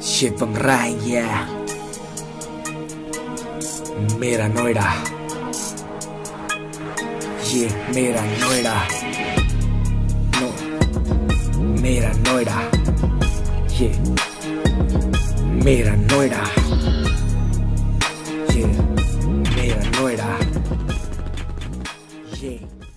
Chivang Raya Mera Noida Yeah, Mera Noida No. Mera Noida Yeah. Mera Noida Yeah. Mera Noida Yeah.